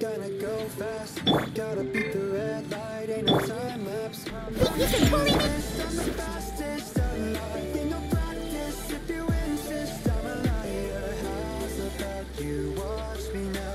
Gonna go fast, Gotta beat the red light, ain't no time lapse. You can bully me! I'm the fastest alive. Ain't no practice if you insist I'm a liar. How's about you? Watch me now.